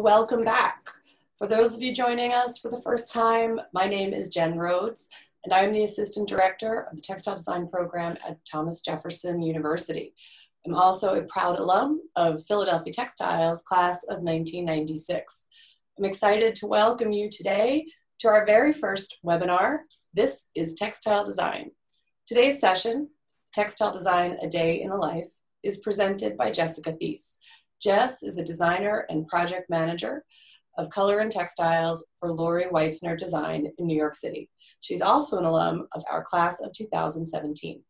Welcome back. For those of you joining us for the first time, my name is Jen Rhodes, and I am the Assistant Director of the Textile Design Program at Thomas Jefferson University. I'm also a proud alum of Philadelphia Textiles class of 1996. I'm excited to welcome you today to our very first webinar. This is Textile Design. Today's session, Textile Design, A Day in the Life, is presented by Jessica Thies. Jess is a designer and project manager of color and textiles for Lori Weitzner Design in New York City. She's also an alum of our class of 2017.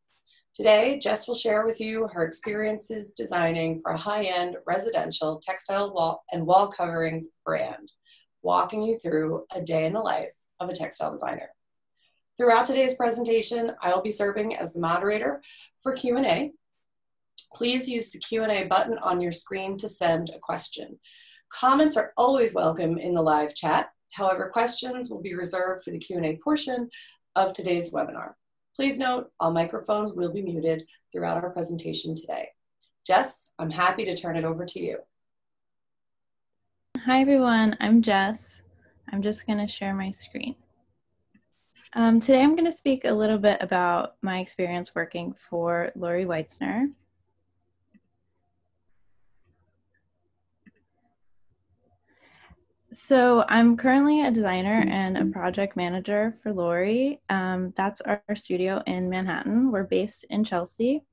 Today, Jess will share with you her experiences designing for a high-end residential textile wall and wall coverings brand, walking you through a day in the life of a textile designer. Throughout today's presentation, I will be serving as the moderator for Q&A, Please use the Q&A button on your screen to send a question. Comments are always welcome in the live chat. However, questions will be reserved for the Q&A portion of today's webinar. Please note, all microphones will be muted throughout our presentation today. Jess, I'm happy to turn it over to you. Hi everyone, I'm Jess. I'm just gonna share my screen. Um, today I'm gonna speak a little bit about my experience working for Lori Weitzner. So I'm currently a designer and a project manager for Lori. Um, that's our studio in Manhattan. We're based in Chelsea.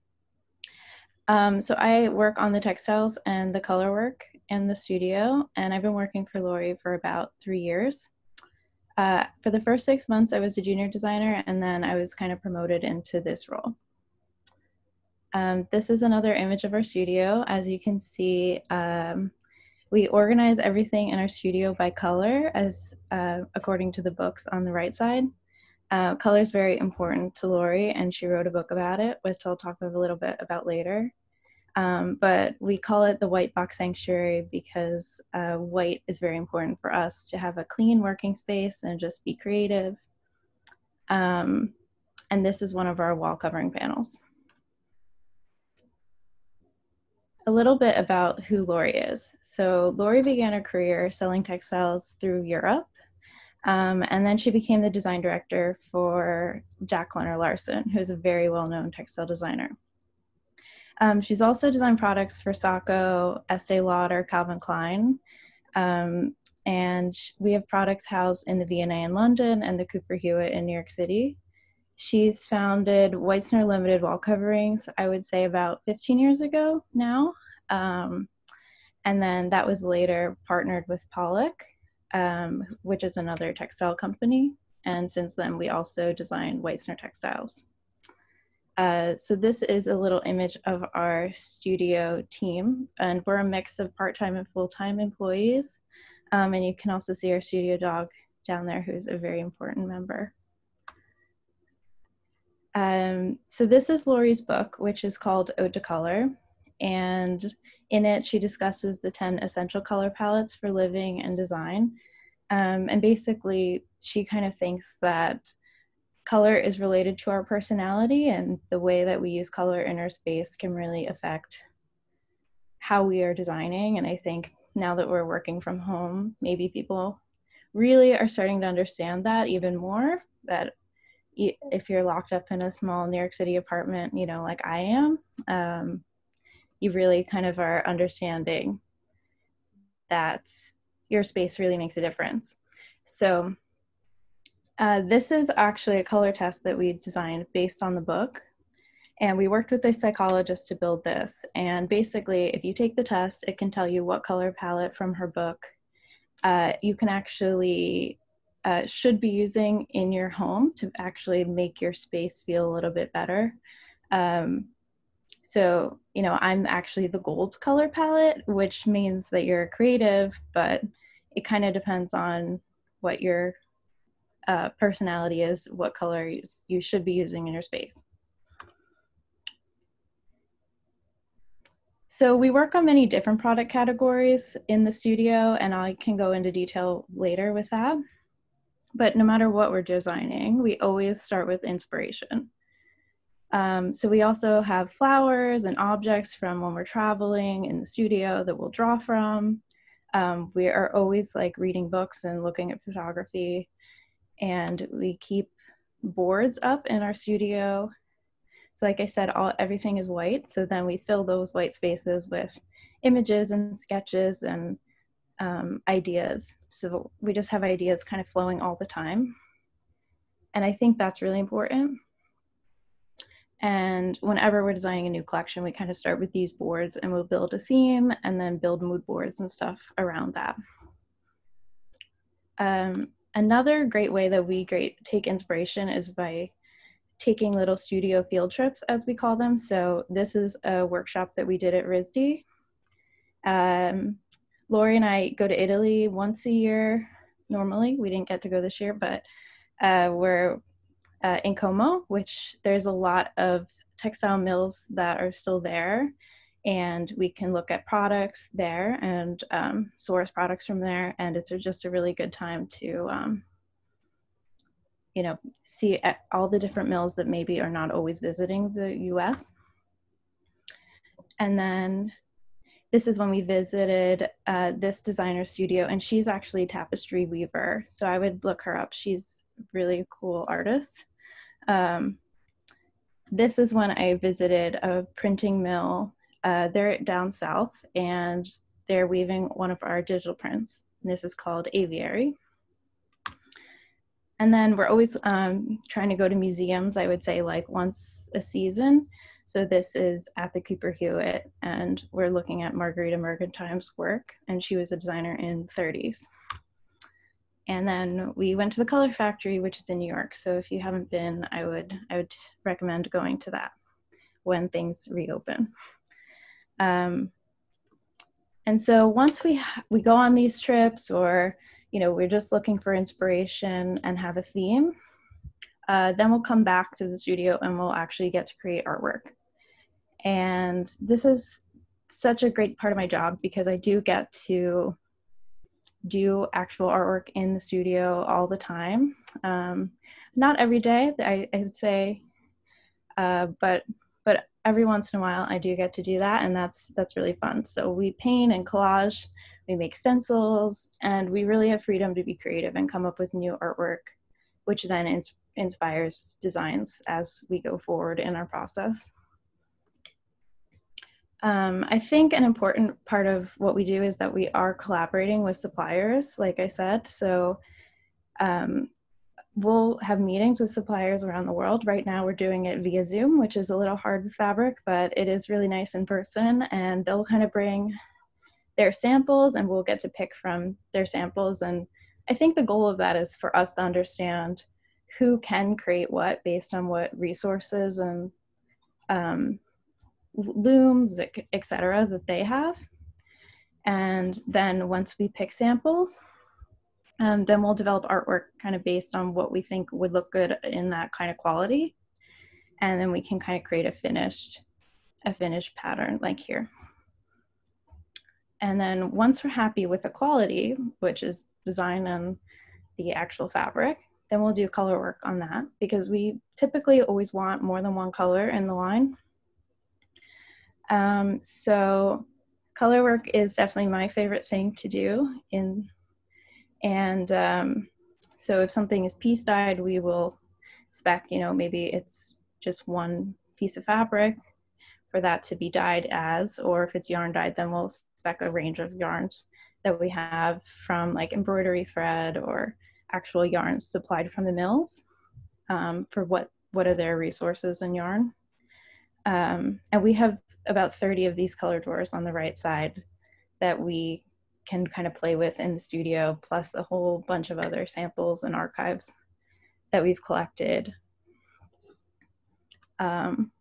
Um, so I work on the textiles and the color work in the studio, and I've been working for Lori for about three years. Uh, for the first six months, I was a junior designer, and then I was kind of promoted into this role. Um, this is another image of our studio. As you can see, um, we organize everything in our studio by color, as uh, according to the books on the right side. Uh, color is very important to Lori, and she wrote a book about it, which I'll talk a little bit about later. Um, but we call it the White Box Sanctuary because uh, white is very important for us to have a clean working space and just be creative. Um, and this is one of our wall covering panels. A little bit about who Lori is. So Lori began her career selling textiles through Europe. Um, and then she became the design director for Lenor Larsen, who's a very well-known textile designer. Um, she's also designed products for Sacco, Estee Lauder, Calvin Klein. Um, and we have products housed in the V&A in London and the Cooper Hewitt in New York City. She's founded Weitzner Limited Wall Coverings, I would say about 15 years ago now. Um, and then that was later partnered with Pollack, um, which is another textile company. And since then, we also designed Weitzner Textiles. Uh, so this is a little image of our studio team, and we're a mix of part-time and full-time employees. Um, and you can also see our studio dog down there, who's a very important member. Um, so this is Lori's book, which is called Ode to Color. And in it, she discusses the 10 essential color palettes for living and design. Um, and basically, she kind of thinks that color is related to our personality, and the way that we use color in our space can really affect how we are designing. And I think now that we're working from home, maybe people really are starting to understand that even more that if you're locked up in a small New York City apartment, you know, like I am, um, you really kind of are understanding that your space really makes a difference. So, uh, this is actually a color test that we designed based on the book. And we worked with a psychologist to build this. And basically, if you take the test, it can tell you what color palette from her book uh, you can actually uh, should be using in your home to actually make your space feel a little bit better. Um, so, you know, I'm actually the gold color palette, which means that you're creative, but it kind of depends on what your uh, personality is, what color you should be using in your space. So we work on many different product categories in the studio, and I can go into detail later with that. But no matter what we're designing, we always start with inspiration. Um, so we also have flowers and objects from when we're traveling in the studio that we'll draw from. Um, we are always like reading books and looking at photography, and we keep boards up in our studio. So, like I said, all everything is white. So then we fill those white spaces with images and sketches and um, ideas. So we just have ideas kind of flowing all the time. And I think that's really important. And whenever we're designing a new collection, we kind of start with these boards and we'll build a theme and then build mood boards and stuff around that. Um, another great way that we great take inspiration is by taking little studio field trips, as we call them. So this is a workshop that we did at RISD. Um, Lori and I go to Italy once a year. Normally, we didn't get to go this year, but uh, we're uh, in Como, which there's a lot of textile mills that are still there, and we can look at products there and um, source products from there. And it's just a really good time to, um, you know, see all the different mills that maybe are not always visiting the U.S. And then this is when we visited uh, this designer studio, and she's actually a tapestry weaver. So I would look her up. She's really cool artist. Um, this is when I visited a printing mill. Uh, they're down south, and they're weaving one of our digital prints. And this is called Aviary. And then we're always um, trying to go to museums, I would say like once a season. So this is at the Cooper Hewitt, and we're looking at Marguerita Mergentime's work, and she was a designer in the 30s. And then we went to the Color Factory, which is in New York. So if you haven't been, I would I would recommend going to that when things reopen. Um, and so once we we go on these trips, or you know, we're just looking for inspiration and have a theme, uh, then we'll come back to the studio and we'll actually get to create artwork. And this is such a great part of my job because I do get to do actual artwork in the studio all the time. Um, not every day, I, I would say, uh, but but every once in a while I do get to do that, and that's that's really fun. So we paint and collage, we make stencils, and we really have freedom to be creative and come up with new artwork, which then ins- inspires designs as we go forward in our process. Um, I think an important part of what we do is that we are collaborating with suppliers, like I said. So um, we'll have meetings with suppliers around the world. Right now, we're doing it via Zoom, which is a little hard fabric, but it is really nice in person. And they'll kind of bring their samples, and we'll get to pick from their samples. And I think the goal of that is for us to understand who can create what based on what resources and um, looms, etc., that they have. And then once we pick samples, um, then we'll develop artwork kind of based on what we think would look good in that kind of quality. And then we can kind of create a finished, a finished pattern like here. And then once we're happy with the quality, which is design and the actual fabric, then we'll do color work on that because we typically always want more than one color in the line. Um, so color work is definitely my favorite thing to do in and um, so if something is piece dyed we will spec you know maybe it's just one piece of fabric for that to be dyed as or if it's yarn dyed then we'll spec a range of yarns that we have from like embroidery thread or actual yarns supplied from the mills um, for what what are their resources in yarn. Um, and we have about 30 of these color drawers on the right side that we can kind of play with in the studio, plus a whole bunch of other samples and archives that we've collected. Um,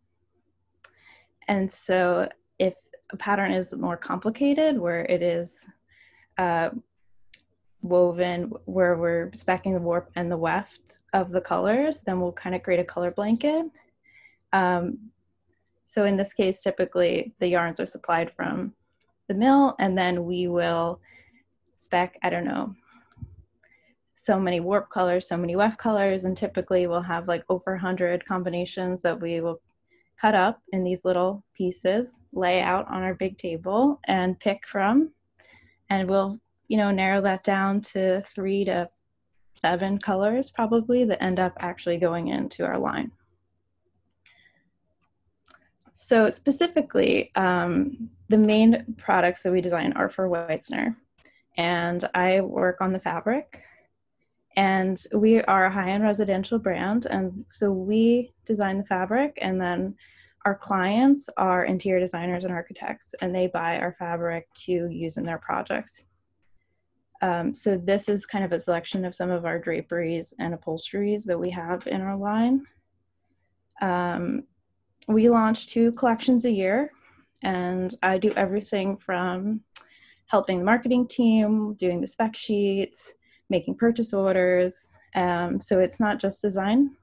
and so if a pattern is more complicated, where it is uh, woven, where we're specking the warp and the weft of the colors, then we'll kind of create a color blanket. Um, so in this case, typically the yarns are supplied from the mill and then we will spec, I don't know, so many warp colors, so many weft colors, and typically we'll have like over 100 combinations that we will cut up in these little pieces, lay out on our big table, and pick from. and we'll you know narrow that down to three to seven colors probably that end up actually going into our line. So specifically, um, the main products that we design are for Weitzner. And I work on the fabric. And we are a high-end residential brand. And so we design the fabric and then our clients are interior designers and architects and they buy our fabric to use in their projects. Um, so this is kind of a selection of some of our draperies and upholsteries that we have in our line. Um, we launch two collections a year, and I do everything from helping the marketing team, doing the spec sheets, making purchase orders. Um, so it's not just design.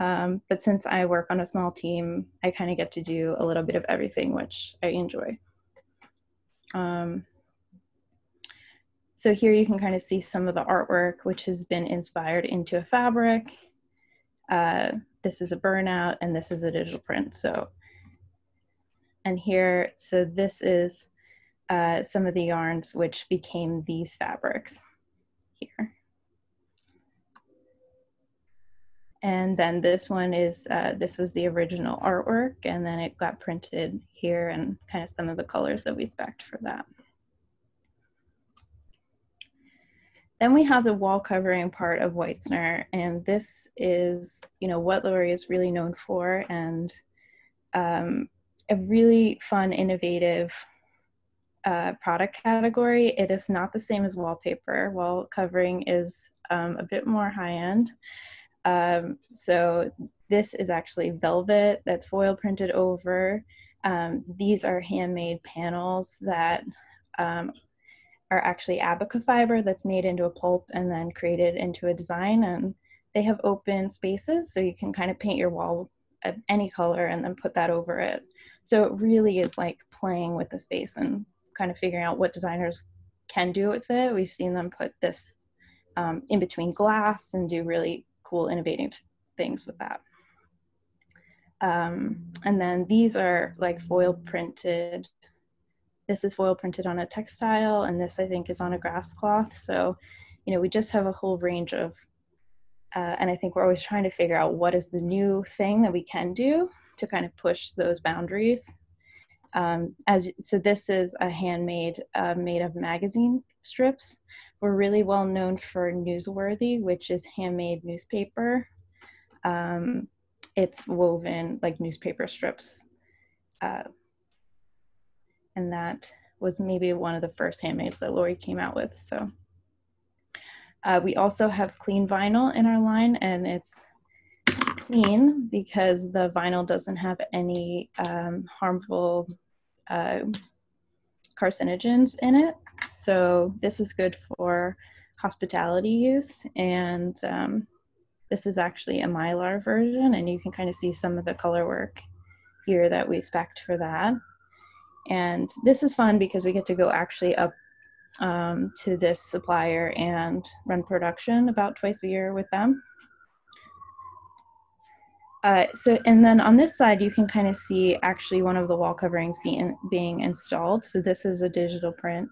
Um, but since I work on a small team, I kind of get to do a little bit of everything, which I enjoy. Um, so here you can kind of see some of the artwork, which has been inspired into a fabric. Uh, this is a burnout and this is a digital print. So, and here, so this is uh, some of the yarns which became these fabrics here. And then this one is, uh, this was the original artwork and then it got printed here and kind of some of the colors that we spec for that. Then we have the wall covering part of Weitzner, and this is, you know, what Lori is really known for, and um, a really fun, innovative uh, product category. It is not the same as wallpaper. Wall covering is um, a bit more high end. Um, so this is actually velvet that's foil printed over. Um, these are handmade panels that um, are actually abaca fiber that's made into a pulp and then created into a design. And they have open spaces, so you can kind of paint your wall of any color and then put that over it. So it really is like playing with the space and kind of figuring out what designers can do with it. We've seen them put this um, in between glass and do really cool, innovative things with that. Um, and then these are like foil printed this is foil printed on a textile and this I think is on a grass cloth. So, you know, we just have a whole range of, uh, and I think we're always trying to figure out what is the new thing that we can do to kind of push those boundaries. Um, as so, this is a handmade uh, made of magazine strips. We're really well known for Newsworthy, which is handmade newspaper. Um, it's woven like newspaper strips. Uh, and that was maybe one of the first handmaids that Lori came out with. So uh, we also have clean vinyl in our line, and it's clean because the vinyl doesn't have any um, harmful uh, carcinogens in it. So this is good for hospitality use, and um, this is actually a mylar version, and you can kind of see some of the color work here that we spec for that. And this is fun because we get to go actually up um, to this supplier and run production about twice a year with them. Uh, so, and then on this side, you can kind of see actually one of the wall coverings being, being installed. So this is a digital print.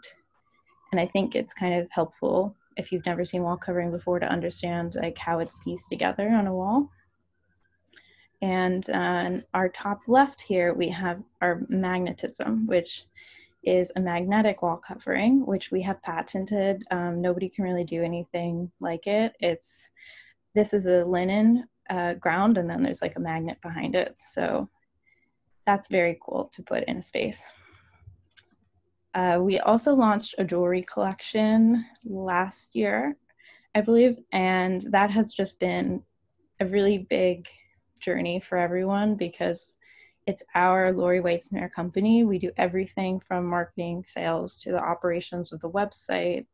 And I think it's kind of helpful if you've never seen wall covering before to understand like how it's pieced together on a wall. And on uh, our top left here, we have our magnetism, which is a magnetic wall covering, which we have patented. Um, nobody can really do anything like it. It's this is a linen uh, ground, and then there's like a magnet behind it. So that's very cool to put in a space. Uh, we also launched a jewelry collection last year, I believe, and that has just been a really big journey for everyone because it's our Lori Weitzner company. We do everything from marketing, sales to the operations of the website.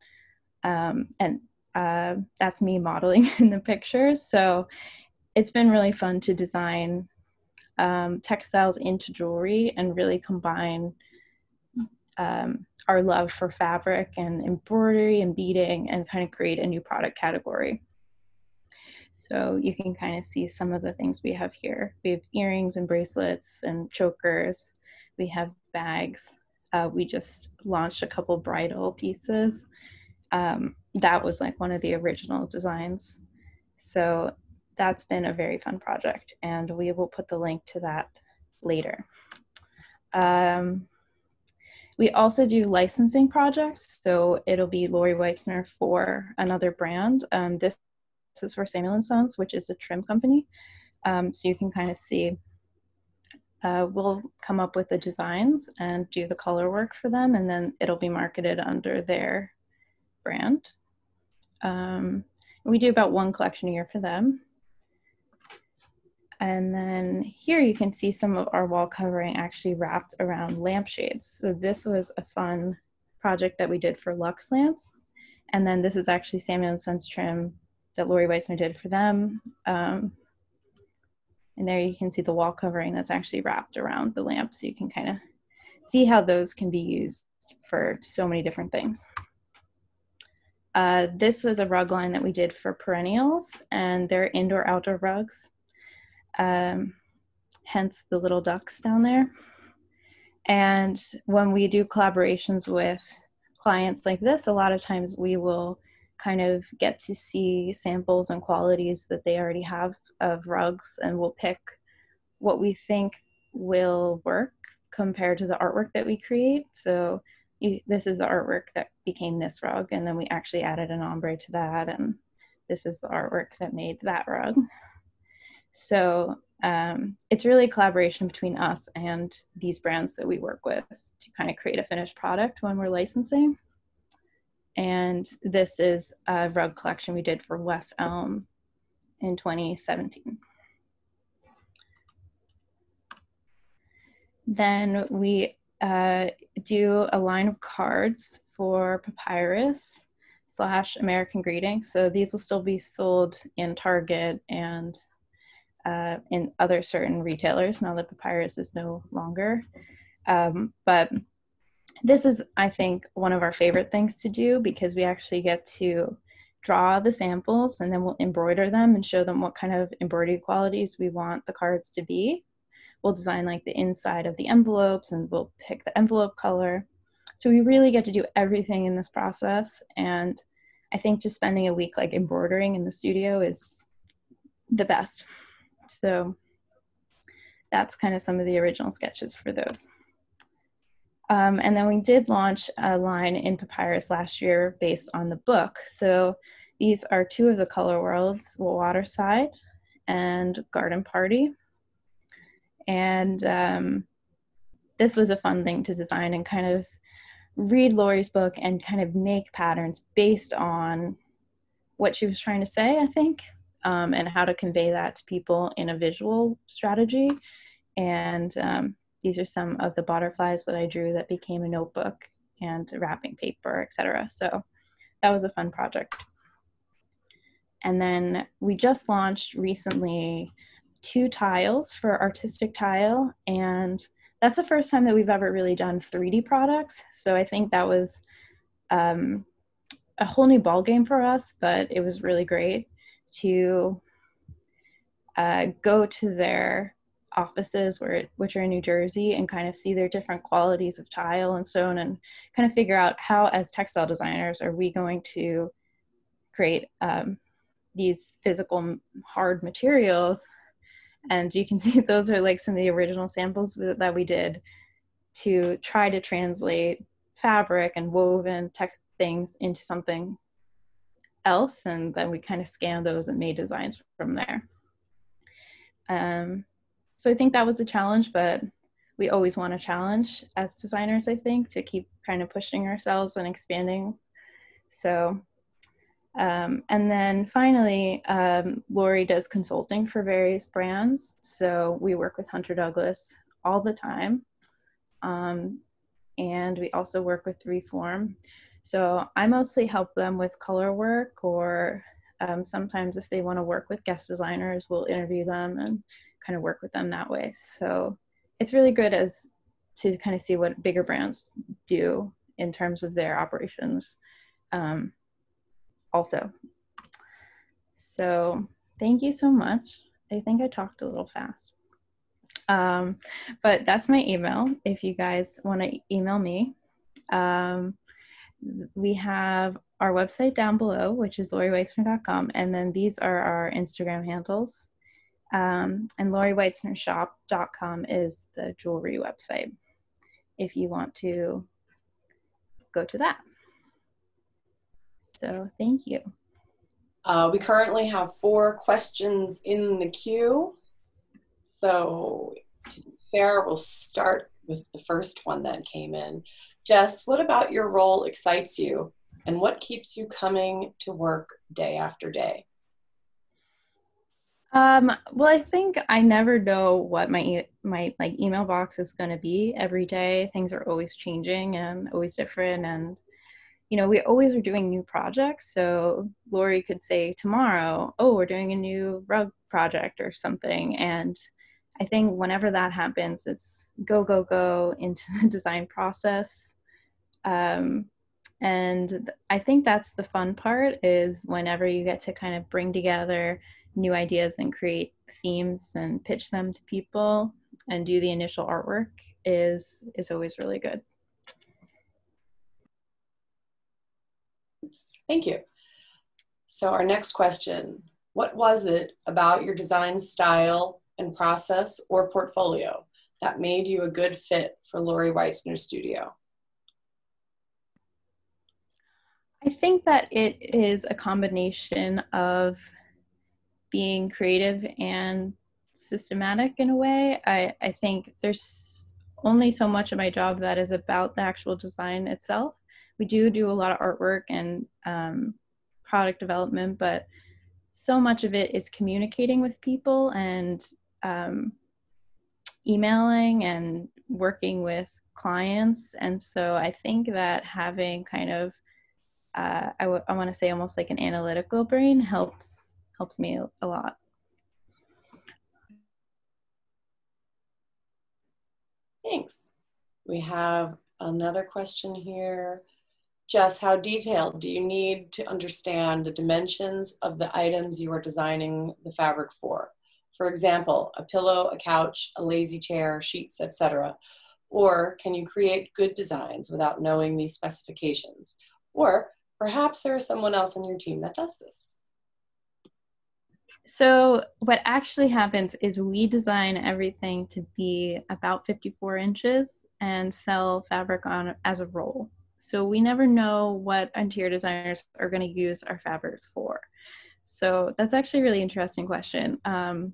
Um, and uh, that's me modeling in the pictures. So it's been really fun to design um, textiles into jewelry and really combine um, our love for fabric and embroidery and beading and kind of create a new product category. So you can kind of see some of the things we have here. We have earrings and bracelets and chokers. We have bags. uh, we just launched a couple bridal pieces. Um, that was like one of the original designs. So that's been a very fun project, and we will put the link to that later. Um, we also do licensing projects, so it'll be Lori Weitzner for another brand. Um, this, this, is for Samuel Sons, which is a trim company. Um, so you can kind of see. Uh, we'll come up with the designs and do the color work for them, and then it'll be marketed under their brand. Um, we do about one collection a year for them. And then here you can see some of our wall covering actually wrapped around lampshades. So this was a fun project that we did for Lux lamps. And then this is actually Samuel & Sons trim that Lori Weitzner did for them. Um, and there you can see the wall covering that's actually wrapped around the lamp. So you can kind of see how those can be used for so many different things. Uh, this was a rug line that we did for perennials and they're indoor outdoor rugs um, hence the little ducks down there. And when we do collaborations with clients like this, a lot of times we will kind of get to see samples and qualities that they already have of rugs, and we'll pick what we think will work compared to the artwork that we create. So you, this is the artwork that became this rug, and then we actually added an ombre to that, and this is the artwork that made that rug. So um, it's really a collaboration between us and these brands that we work with to kind of create a finished product when we're licensing. And this is a rug collection we did for West Elm in 2017. Then we uh, do a line of cards for Papyrus slash American Greeting. So these will still be sold in Target and uh, in other certain retailers now that papyrus is no longer. Um, but this is, I think, one of our favorite things to do because we actually get to draw the samples and then we'll embroider them and show them what kind of embroidery qualities we want the cards to be. We'll design like the inside of the envelopes and we'll pick the envelope color. So we really get to do everything in this process. And I think just spending a week like embroidering in the studio is the best. So that's kind of some of the original sketches for those. Um, and then we did launch a line in Papyrus last year based on the book. So these are two of the color worlds, Waterside and Garden Party. And um, this was a fun thing to design and kind of read Lori's book and kind of make patterns based on what she was trying to say, I think um, and how to convey that to people in a visual strategy. And um, these are some of the butterflies that I drew that became a notebook and wrapping paper, etc. So that was a fun project. And then we just launched recently two tiles for artistic tile and that's the first time that we've ever really done 3D products. So I think that was um, a whole new ball game for us, but it was really great to uh, go to their offices where it, which are in New Jersey and kind of see their different qualities of tile and stone and kind of figure out how as textile designers are we going to create um, these physical hard materials? And you can see those are like some of the original samples that we did to try to translate fabric and woven tech things into something else and then we kind of scanned those and made designs from there. Um, so i think that was a challenge but we always want a challenge as designers i think to keep kind of pushing ourselves and expanding. So um, and then finally um, lori does consulting for various brands. So we work with hunter douglas all the time. Um, and we also work with reform. So I mostly help them with color work, or um, sometimes if they want to work with guest designers, we'll interview them and kind of work with them that way. So it's really good as to kind of see what bigger brands do in terms of their operations um, also. So thank you so much. I think I talked a little fast. Um, but that's my email if you guys want to email me. Um, we have our website down below, which is loriweitzner.com, and then these are our Instagram handles. Um, and loriweitznershop.com is the jewelry website if you want to go to that. So thank you. Uh, we currently have four questions in the queue. So to be fair, we'll start with the first one that came in. Jess, what about your role excites you and what keeps you coming to work day after day? Um, well, I think I never know what my my like email box is going to be every day. Things are always changing and always different, and you know we always are doing new projects. So Lori could say tomorrow, "Oh, we're doing a new rug project or something," and I think whenever that happens, it's go go go into the design process. Um, and I think that's the fun part is whenever you get to kind of bring together new ideas and create themes and pitch them to people and do the initial artwork is is always really good. Thank you. So our next question, what was it about your design style and process or portfolio that made you a good fit for Lori Weitzner's studio? I think that it is a combination of being creative and systematic in a way. I, I think there's only so much of my job that is about the actual design itself. We do do a lot of artwork and um, product development, but so much of it is communicating with people and um, emailing and working with clients. And so I think that having kind of, uh, I, I want to say almost like an analytical brain helps helps me a lot. Thanks. We have another question here. Jess, how detailed do you need to understand the dimensions of the items you are designing the fabric for? For example, a pillow, a couch, a lazy chair, sheets, etc. Or can you create good designs without knowing these specifications? Or perhaps there is someone else on your team that does this. So what actually happens is we design everything to be about 54 inches and sell fabric on as a roll. So we never know what interior designers are going to use our fabrics for. So that's actually a really interesting question um,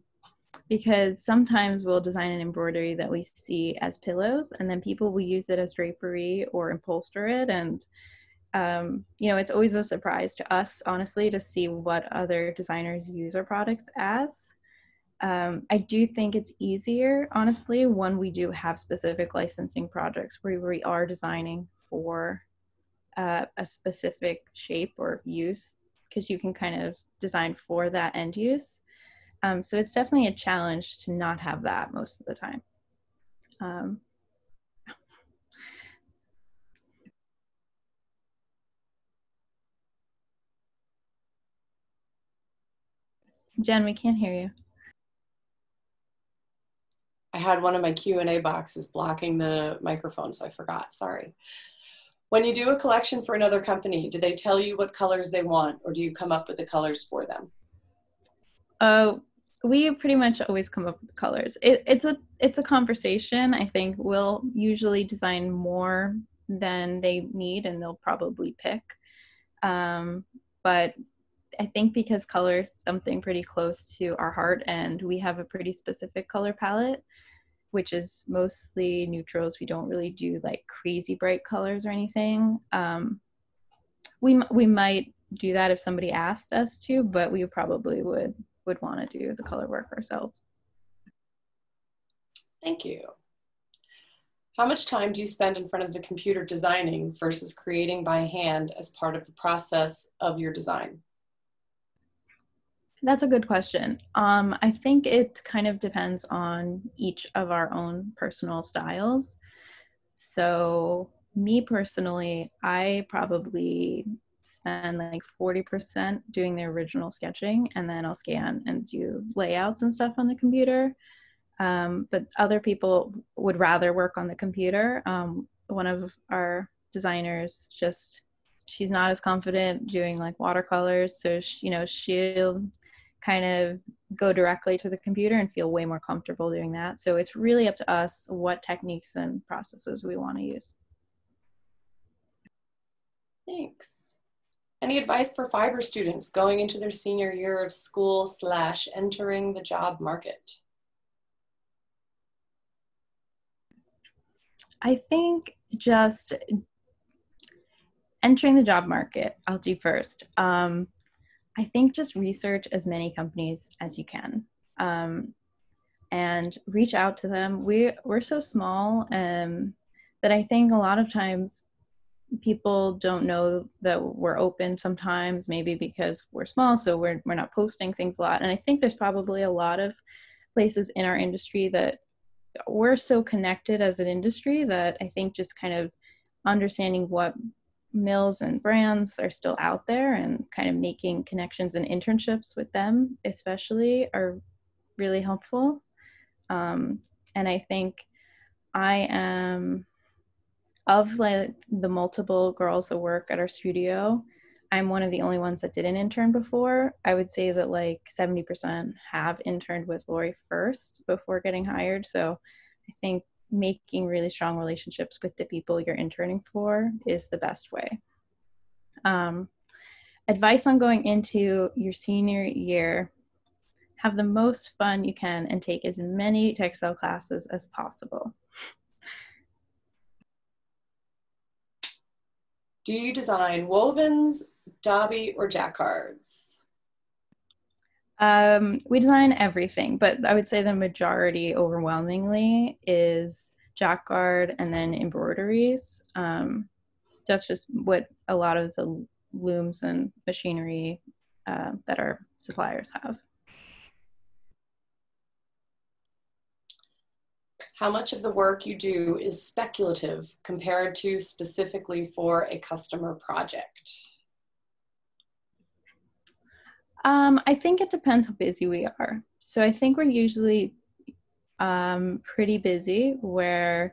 because sometimes we'll design an embroidery that we see as pillows and then people will use it as drapery or upholster it and um, you know, it's always a surprise to us, honestly, to see what other designers use our products as. Um, I do think it's easier, honestly, when we do have specific licensing projects where we are designing for uh, a specific shape or use, because you can kind of design for that end use. Um, so it's definitely a challenge to not have that most of the time. Jen, we can't hear you. I had one of my Q&A boxes blocking the microphone, so I forgot, sorry. When you do a collection for another company, do they tell you what colors they want or do you come up with the colors for them? Uh, we pretty much always come up with the colors. It, it's a it's a conversation. I think we'll usually design more than they need, and they'll probably pick. Um, but I think because color is something pretty close to our heart, and we have a pretty specific color palette, which is mostly neutrals. We don't really do like crazy bright colors or anything. Um, we we might do that if somebody asked us to, but we probably would would want to do the color work ourselves. Thank you. How much time do you spend in front of the computer designing versus creating by hand as part of the process of your design? That's a good question. Um, I think it kind of depends on each of our own personal styles. So, me personally, I probably spend like 40% doing the original sketching and then I'll scan and do layouts and stuff on the computer. Um, but other people would rather work on the computer. Um, one of our designers just she's not as confident doing like watercolors so she, you know she'll kind of go directly to the computer and feel way more comfortable doing that. So it's really up to us what techniques and processes we want to use. Thanks. Any advice for fiber students going into their senior year of school slash entering the job market? I think just entering the job market, I'll do first. Um, I think just research as many companies as you can um, and reach out to them. We, we're so small um, that I think a lot of times people don't know that we're open sometimes, maybe because we're small, so we're, we're not posting things a lot. And I think there's probably a lot of places in our industry that we're so connected as an industry that I think just kind of understanding what mills and brands are still out there and kind of making connections and internships with them especially are really helpful. Um, and i think i am of like the multiple girls that work at our studio i'm one of the only ones that didn't intern before. I would say that like 70% have interned with lori first before getting hired. So i think making really strong relationships with the people you're interning for is the best way. Um, advice on going into your senior year have the most fun you can and take as many textile classes as possible. Do you design wovens, Dobby, or jacquards? Um, we design everything, but I would say the majority, overwhelmingly, is jacquard and then embroideries. Um, that's just what a lot of the looms and machinery uh, that our suppliers have. How much of the work you do is speculative compared to specifically for a customer project? Um, I think it depends how busy we are. So I think we're usually um, pretty busy where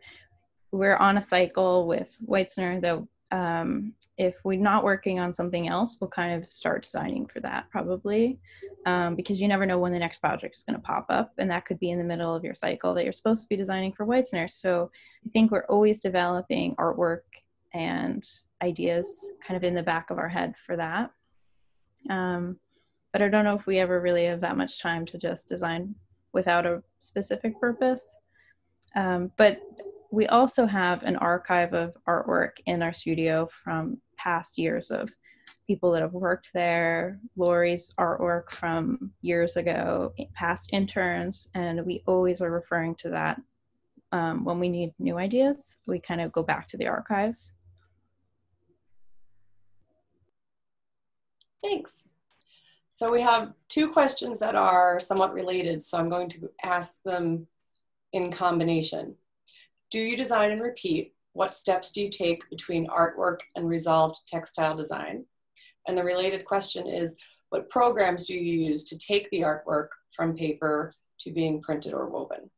we're on a cycle with Weitzner that um, if we're not working on something else, we'll kind of start designing for that probably um, because you never know when the next project is going to pop up and that could be in the middle of your cycle that you're supposed to be designing for Weitzner. So I think we're always developing artwork and ideas kind of in the back of our head for that. Um, but I don't know if we ever really have that much time to just design without a specific purpose. Um, but we also have an archive of artwork in our studio from past years of people that have worked there, Lori's artwork from years ago, past interns, and we always are referring to that um, when we need new ideas. We kind of go back to the archives. Thanks. So we have two questions that are somewhat related, so I'm going to ask them in combination. Do you design and repeat? What steps do you take between artwork and resolved textile design? And the related question is, what programs do you use to take the artwork from paper to being printed or woven?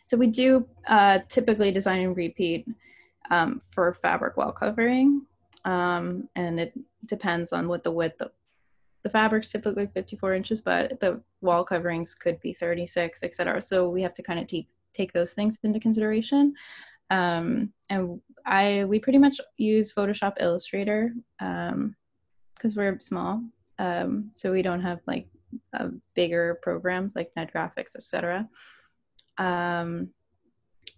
So we do uh, typically design and repeat um, for fabric wall covering um, and it depends on what the width of the fabric's typically 54 inches, but the wall coverings could be 36, etc. So we have to kind of take take those things into consideration. Um, and I we pretty much use Photoshop Illustrator because um, we're small, um, so we don't have like uh, bigger programs like NedGraphics, etc. Um,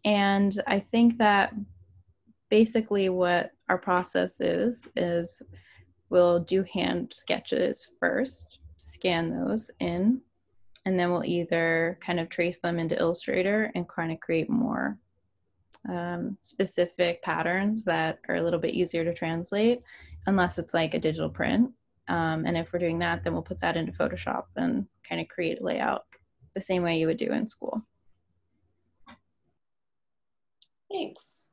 and I think that basically what our process is is we'll do hand sketches first scan those in and then we'll either kind of trace them into illustrator and kind of create more um, specific patterns that are a little bit easier to translate unless it's like a digital print. Um, and if we're doing that then we'll put that into photoshop and kind of create a layout the same way you would do in school. Thanks.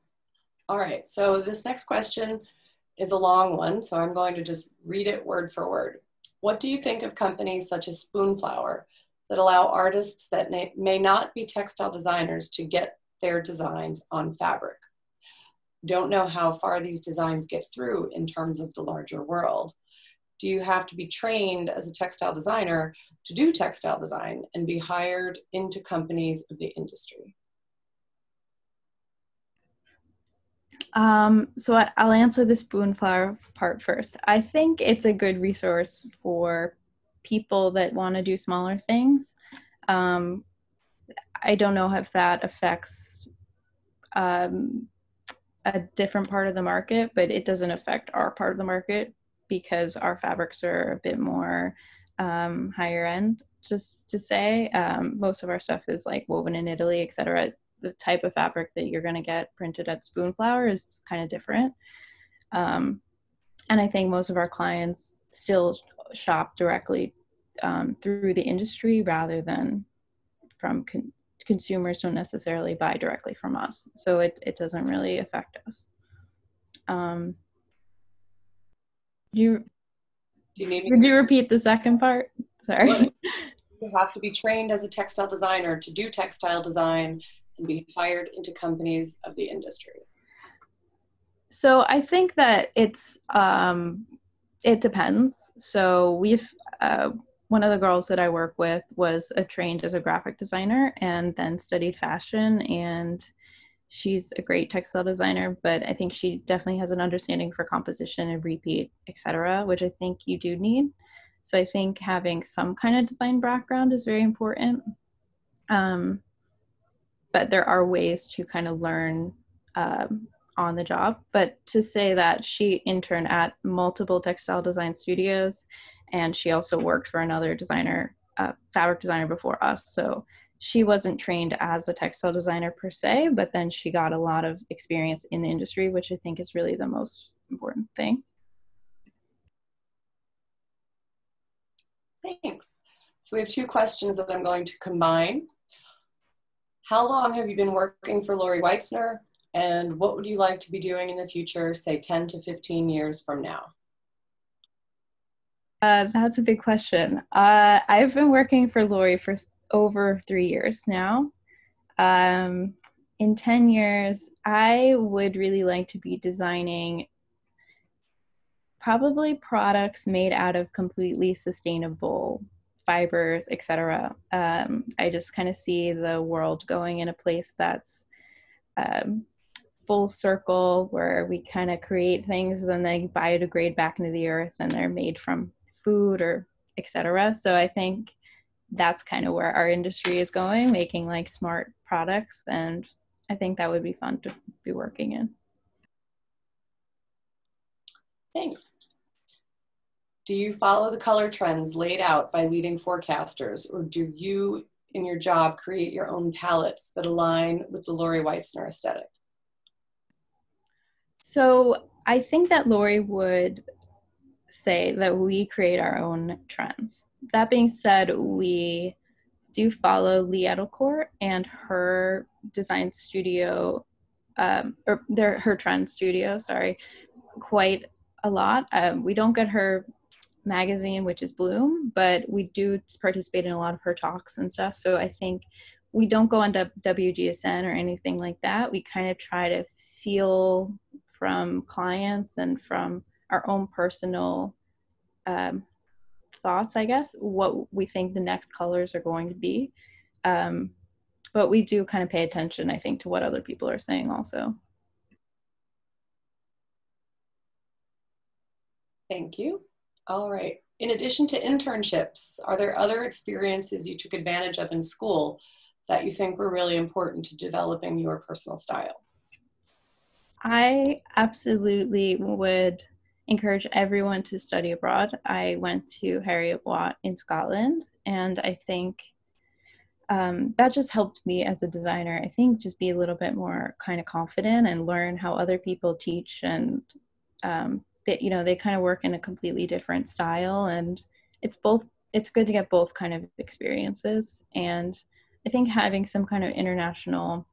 All right, so this next question is a long one, so I'm going to just read it word for word. What do you think of companies such as Spoonflower that allow artists that may, not be textile designers to get their designs on fabric. Don't know how far these designs get through in terms of the larger world. Do you have to be trained as a textile designer to do textile design and be hired into companies of the industry? Um, so I, will answer the spoonflower part first. I think it's a good resource for people that want to do smaller things. Um, I don't know if that affects um, a different part of the market, but it doesn't affect our part of the market because our fabrics are a bit more um, higher end. Just to say, um, most of our stuff is like woven in Italy, etc. The type of fabric that you're going to get printed at Spoonflower is kind of different. Um, and I think most of our clients still shop directly um, through the industry rather than from con- consumers don't necessarily buy directly from us. So it, it doesn't really affect us. Um, you do you need me- you repeat the second part? Sorry. You have to be trained as a textile designer to do textile design and be hired into companies of the industry? So i think that it's um, it depends. So we've uh, one of the girls that I work with was a trained as a graphic designer and then studied fashion and she's a great textile designer but I think she definitely has an understanding for composition and repeat etc which I think you do need. So I think having some kind of design background is very important. Um, but there are ways to kind of learn um, on the job but to say that she interned at multiple textile design studios and she also worked for another designer, uh, fabric designer before us. So she wasn't trained as a textile designer per se, but then she got a lot of experience in the industry, which I think is really the most important thing. Thanks. So we have two questions that I'm going to combine. How long have you been working for Lori Weitzner? And what would you like to be doing in the future, say 10 to 15 years from now? Uh, that's a big question. Uh, I've been working for Lori for over three years now. Um, in 10 years, I would really like to be designing probably products made out of completely sustainable fibers, etc. Um, I just kind of see the world going in a place that's um, full circle where we kind of create things and then they biodegrade back into the earth and they're made from food or etc. So I think that's kind of where our industry is going, making like smart products, and I think that would be fun to be working in. Thanks. Do you follow the color trends laid out by leading forecasters, or do you, in your job, create your own palettes that align with the Lori Weitzner aesthetic? So I think that Lori would say that we create our own trends. That being said, we do follow Li Edelkoort and her design studio, um, or their, her trend studio, sorry, quite a lot. Um, we don't get her magazine, which is Bloom, but we do participate in a lot of her talks and stuff. So I think we don't go on WGSN or anything like that. We kind of try to feel from clients and from our own personal um, thoughts, I guess, what we think the next colors are going to be. Um, but we do kind of pay attention, I think, to what other people are saying also. Thank you. All right. In addition to internships, are there other experiences you took advantage of in school that you think were really important to developing your personal style? I absolutely would encourage everyone to study abroad. I went to Heriot-Watt in Scotland, and I think um, that just helped me as a designer. I think just be a little bit more kind of confident and learn how other people teach, and um, that you know they kind of work in a completely different style, and it's both. It's good to get both kind of experiences, and I think having some kind of international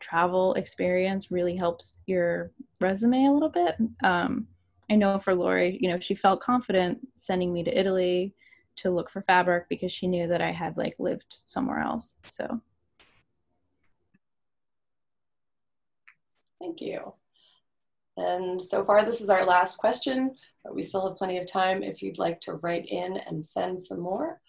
travel experience really helps your resume a little bit. Um, I know for Lori, you know, she felt confident sending me to Italy to look for fabric because she knew that I had like lived somewhere else. So Thank you. And so far, this is our last question, but we still have plenty of time if you'd like to write in and send some more.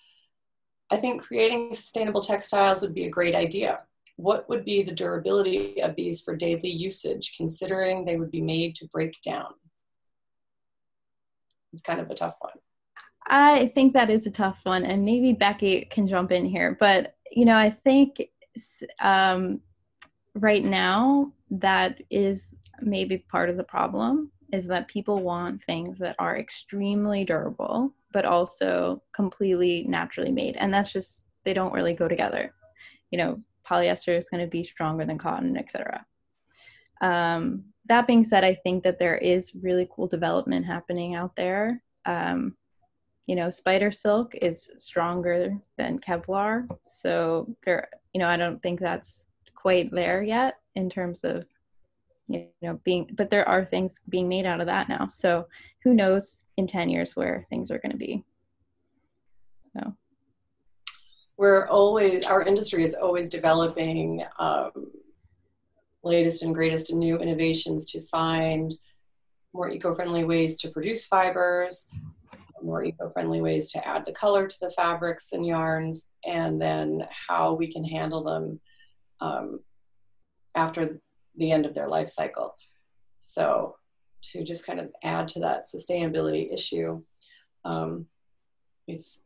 I think creating sustainable textiles would be a great idea. What would be the durability of these for daily usage, considering they would be made to break down? It's kind of a tough one. I think that is a tough one, and maybe Becky can jump in here. But you know, I think um, right now that is maybe part of the problem is that people want things that are extremely durable but also completely naturally made and that's just they don't really go together. You know polyester is going to be stronger than cotton etc um, that being said i think that there is really cool development happening out there. Um, you know spider silk is stronger than kevlar so there you know i don't think that's quite there yet in terms of you know being but there are things being made out of that now. So who knows in 10 years where things are going to be. So. We're always our industry is always developing um, latest and greatest and new innovations to find more eco-friendly ways to produce fibers more eco-friendly ways to add the color to the fabrics and yarns and then how we can handle them um, after the end of their life cycle. So to just kind of add to that sustainability issue, um, it's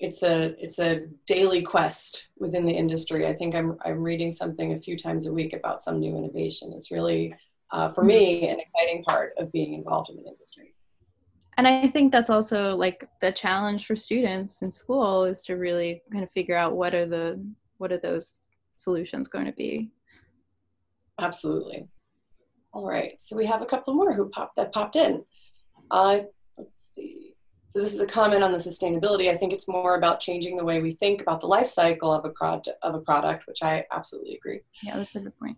it's a it's a daily quest within the industry. I think I'm I'm reading something a few times a week about some new innovation. It's really uh, for me an exciting part of being involved in the industry. And I think that's also like the challenge for students in school is to really kind of figure out what are the what are those solutions going to be Absolutely. All right, so we have a couple more who popped that popped in. Uh, let's see. So this is a comment on the sustainability. I think it's more about changing the way we think about the life cycle of a project of a product, which I absolutely agree. Yeah, that's a good point.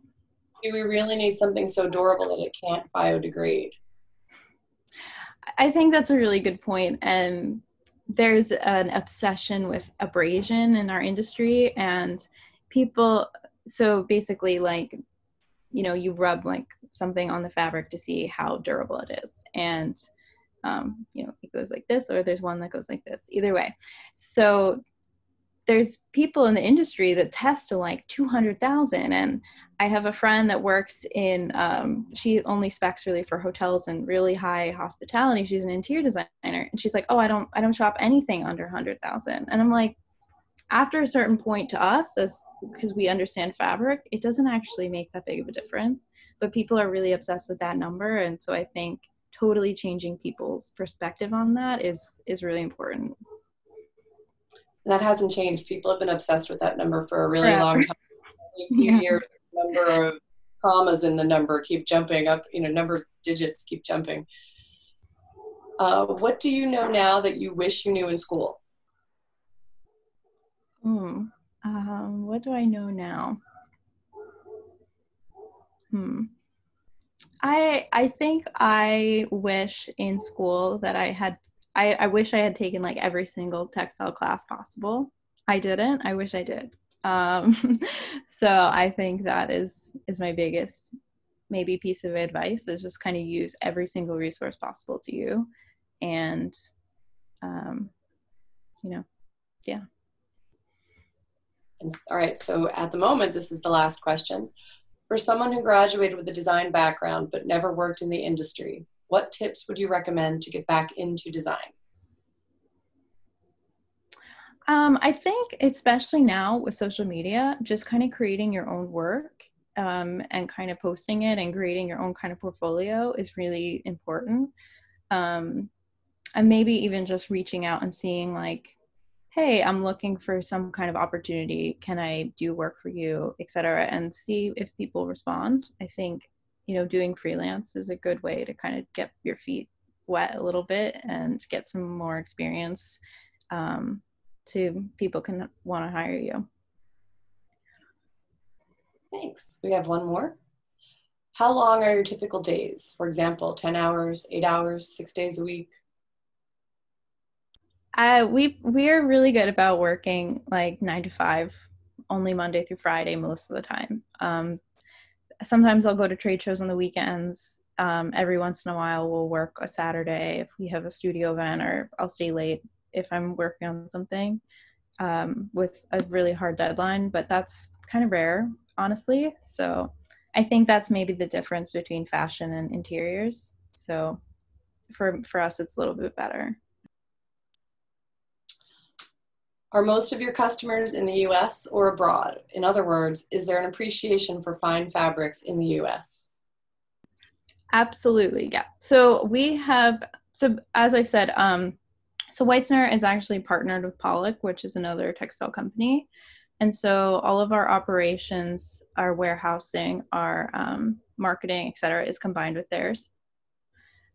Do we really need something so durable that it can't biodegrade? I think that's a really good point, and there's an obsession with abrasion in our industry, and people. So basically, like you know you rub like something on the fabric to see how durable it is. And um, you know it goes like this or there's one that goes like this. Either way. So there's people in the industry that test to like 200,000 and I have a friend that works in um, she only specs really for hotels and really high hospitality. She's an interior designer. And she's like oh I don't I don't shop anything under 100,000 and I'm like after a certain point to us as because we understand fabric it doesn't actually make that big of a difference. But people are really obsessed with that number and so i think totally changing people's perspective on that is is really important. That hasn't changed. People have been obsessed with that number for a really Forever. long time. A few yeah. years number of commas in the number keep jumping up you know number of digits keep jumping. Uh, what do you know now that you wish you knew in school Hmm. Um, what do I know now? Hmm. I I think I wish in school that I had I, I wish I had taken like every single textile class possible. I didn't. I wish I did. Um, so I think that is is my biggest maybe piece of advice is just kind of use every single resource possible to you, and um, you know, yeah. And, all right, so at the moment, this is the last question. For someone who graduated with a design background but never worked in the industry, what tips would you recommend to get back into design? Um, I think, especially now with social media, just kind of creating your own work um, and kind of posting it and creating your own kind of portfolio is really important. Um, and maybe even just reaching out and seeing like hey i'm looking for some kind of opportunity. Can i do work for you etc and see if people respond. I think you know doing freelance is a good way to kind of get your feet wet a little bit and get some more experience um, to people can want to hire you. Thanks. We have one more. How long are your typical days? For example 10 hours 8 hours 6 days a week Uh, we we are really good about working like nine to five, only Monday through Friday most of the time. Um, sometimes I'll go to trade shows on the weekends. Um, every once in a while, we'll work a Saturday if we have a studio event, or I'll stay late if I'm working on something um, with a really hard deadline. But that's kind of rare, honestly. So I think that's maybe the difference between fashion and interiors. So for for us, it's a little bit better. Are most of your customers in the US or abroad? In other words, is there an appreciation for fine fabrics in the US? Absolutely, yeah. So we have, so as I said, um, so Weitzner is actually partnered with Pollack, which is another textile company. And so all of our operations, our warehousing, our um, marketing, et cetera, is combined with theirs.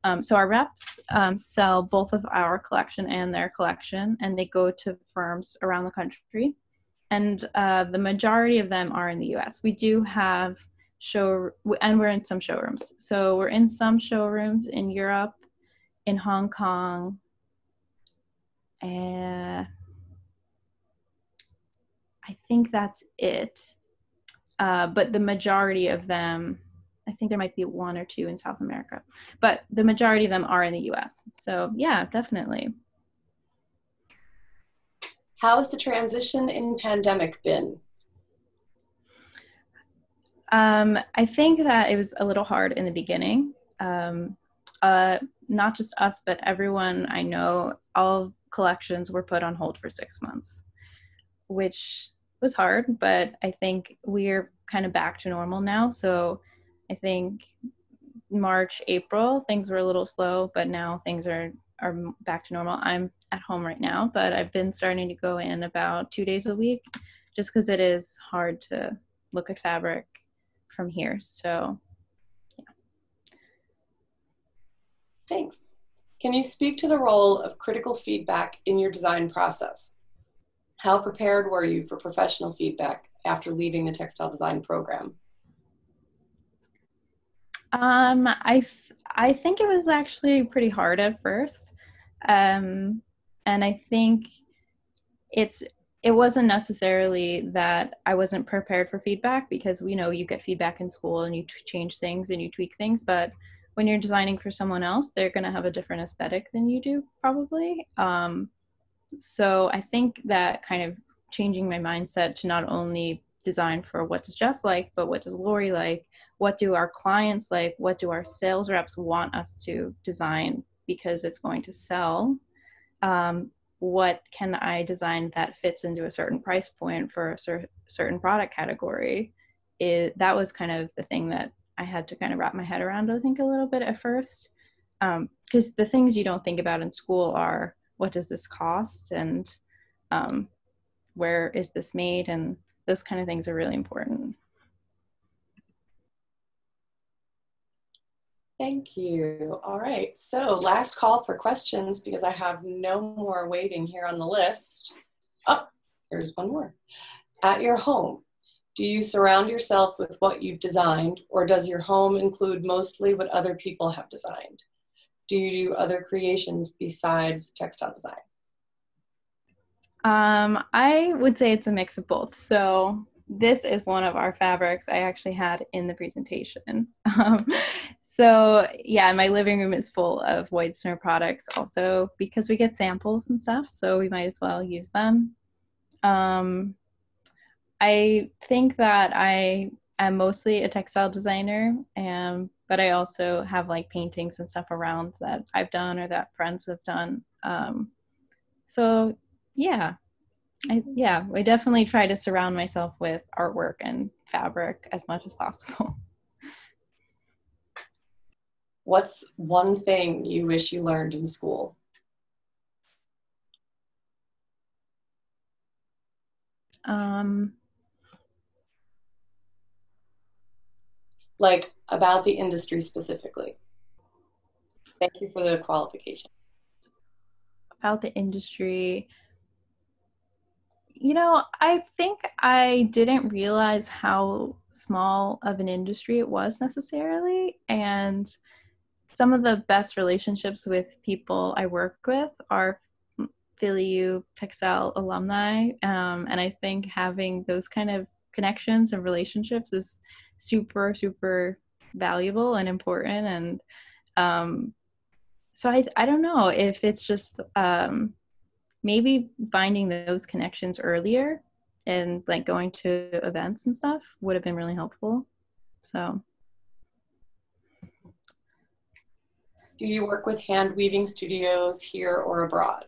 Um, so our reps um, sell both of our collection and their collection, and they go to firms around the country. And uh, the majority of them are in the U.S. We do have show, and we're in some showrooms. So we're in some showrooms in Europe, in Hong Kong, and I think that's it. Uh, but the majority of them I think there might be one or two in South America, but the majority of them are in the US. So, yeah, definitely. How has the transition in pandemic been? Um, I think that it was a little hard in the beginning. Um, uh, not just us, but everyone I know, all collections were put on hold for six months, which was hard, but I think we're kind of back to normal now. So I think March, April, things were a little slow, but now things are are back to normal. I'm at home right now, but I've been starting to go in about two days a week, just because it is hard to look at fabric from here. So, yeah. Thanks. Can you speak to the role of critical feedback in your design process? How prepared were you for professional feedback after leaving the textile design program? Um, I th- I think it was actually pretty hard at first, um, and I think it's it wasn't necessarily that I wasn't prepared for feedback because we know you get feedback in school and you t- change things and you tweak things, but when you're designing for someone else, they're going to have a different aesthetic than you do probably. Um, so I think that kind of changing my mindset to not only design for what does Jess like, but what does Lori like what do our clients like? What do our sales reps want us to design because it's going to sell? Um, what can i design that fits into a certain price point for a cer- certain product category? That was kind of the thing that i had to kind of wrap my head around i think a little bit at first. Because um, the things you don't think about in school are what does this cost? And um, where is this made? And those kind of things are really important Thank you. All right, so last call for questions because I have no more waiting here on the list. Oh, here's one more. At your home, do you surround yourself with what you've designed or does your home include mostly what other people have designed? Do you do other creations besides textile design? Um, I would say it's a mix of both. So this is one of our fabrics I actually had in the presentation. Um, so yeah, my living room is full of Weitzner products also because we get samples and stuff, so we might as well use them. Um, I think that I am mostly a textile designer, and but I also have like paintings and stuff around that I've done or that friends have done. Um, so yeah, I, yeah, I definitely try to surround myself with artwork and fabric as much as possible. What's one thing you wish you learned in school? Um, like about the industry specifically. Thank you for the qualification. About the industry, you know, I think I didn't realize how small of an industry it was necessarily. And some of the best relationships with people I work with are Philly U textile alumni. Um, and I think having those kind of connections and relationships is super, super valuable and important. And um, so I, I don't know if it's just um, maybe finding those connections earlier and like going to events and stuff would have been really helpful. So Do you work with hand weaving studios here or abroad?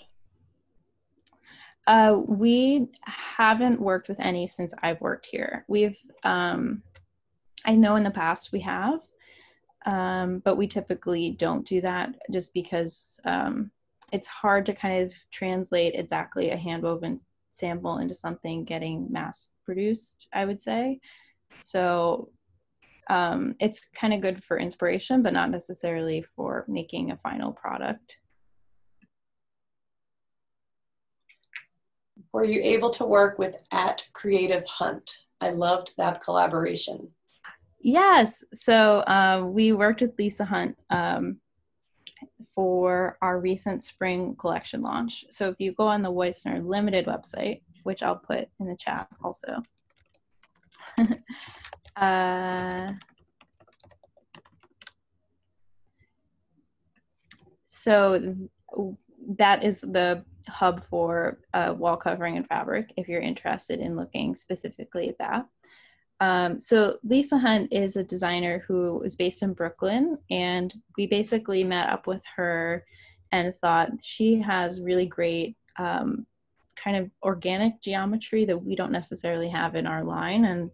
Uh, we haven't worked with any since I've worked here. We've, um, I know in the past we have, um, but we typically don't do that just because um, it's hard to kind of translate exactly a hand woven sample into something getting mass produced, I would say. So um, it's kind of good for inspiration, but not necessarily for making a final product. Were you able to work with at Creative Hunt? I loved that collaboration. Yes. So um, we worked with Lisa Hunt um, for our recent spring collection launch. So if you go on the Weitzner Limited website, which I'll put in the chat also, Uh, so that is the hub for uh, wall covering and fabric if you're interested in looking specifically at that. Um, so Lisa Hunt is a designer who is based in Brooklyn, and we basically met up with her and thought she has really great um, kind of organic geometry that we don't necessarily have in our line, and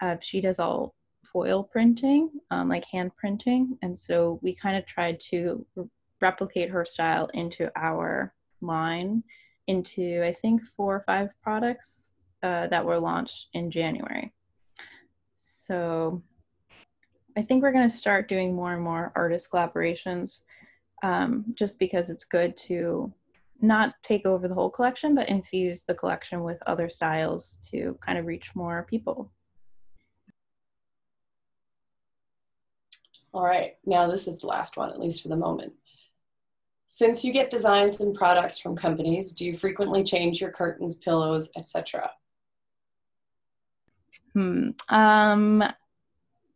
uh, she does all foil printing, um, like hand printing. And so we kind of tried to re- replicate her style into our line, into I think four or five products uh, that were launched in January. So I think we're going to start doing more and more artist collaborations um, just because it's good to not take over the whole collection, but infuse the collection with other styles to kind of reach more people. All right, now this is the last one, at least for the moment. Since you get designs and products from companies, do you frequently change your curtains, pillows, etc.? Hmm. Um,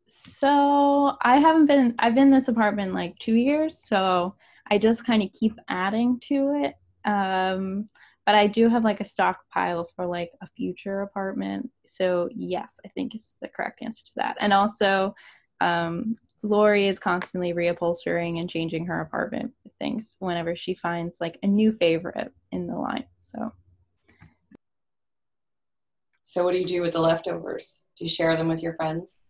so I haven't been, I've been in this apartment like two years, so I just kind of keep adding to it. Um, but I do have like a stockpile for like a future apartment. So yes, I think is the correct answer to that. And also, um, Lori is constantly reupholstering and changing her apartment things whenever she finds like a new favorite in the line. So So what do you do with the leftovers? Do you share them with your friends?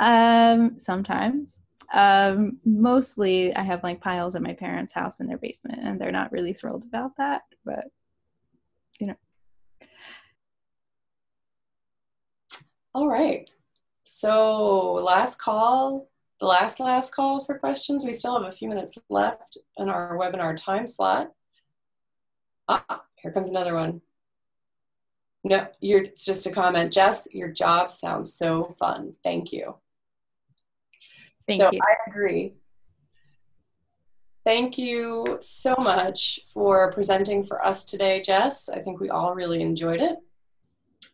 Um sometimes. Um mostly I have like piles at my parents' house in their basement and they're not really thrilled about that, but you know. All right. So last call the last last call for questions. We still have a few minutes left in our webinar time slot. Ah, here comes another one. No, you're, it's just a comment. Jess, your job sounds so fun. Thank you. Thank so you. I agree. Thank you so much for presenting for us today, Jess. I think we all really enjoyed it.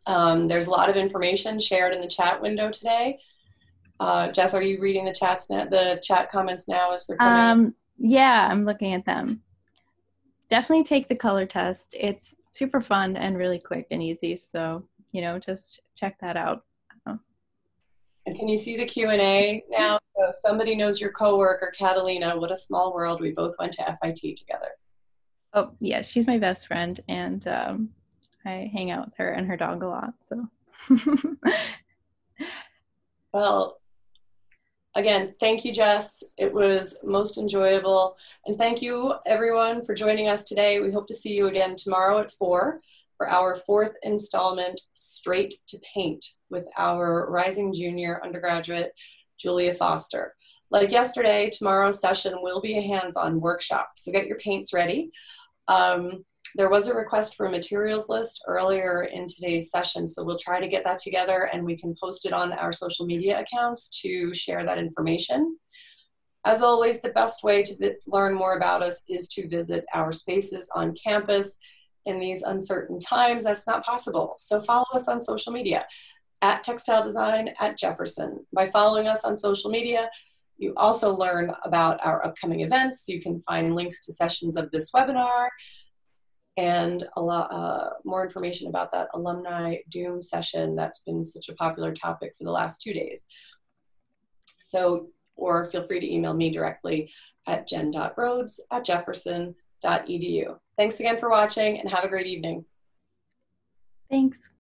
Um, there's a lot of information shared in the chat window today. Uh, Jess, are you reading the chats now, the chat comments now as they're coming? Um, yeah, I'm looking at them. Definitely take the color test. It's super fun and really quick and easy. So, you know, just check that out. And can you see the Q&A now? So if somebody knows your coworker, Catalina, what a small world. We both went to FIT together. Oh, yeah, she's my best friend. And um, I hang out with her and her dog a lot. So. well, Again, thank you, Jess. It was most enjoyable. And thank you, everyone, for joining us today. We hope to see you again tomorrow at 4 for our fourth installment, Straight to Paint, with our rising junior undergraduate, Julia Foster. Like yesterday, tomorrow's session will be a hands-on workshop, so get your paints ready. Um, there was a request for a materials list earlier in today's session, so we'll try to get that together and we can post it on our social media accounts to share that information. As always, the best way to learn more about us is to visit our spaces on campus. in these uncertain times, that's not possible. So follow us on social media at Textile Design at Jefferson. By following us on social media, you also learn about our upcoming events. You can find links to sessions of this webinar and a lot uh, more information about that alumni doom session that's been such a popular topic for the last two days. So, or feel free to email me directly at jen.rhodes at jefferson.edu. Thanks again for watching and have a great evening. Thanks.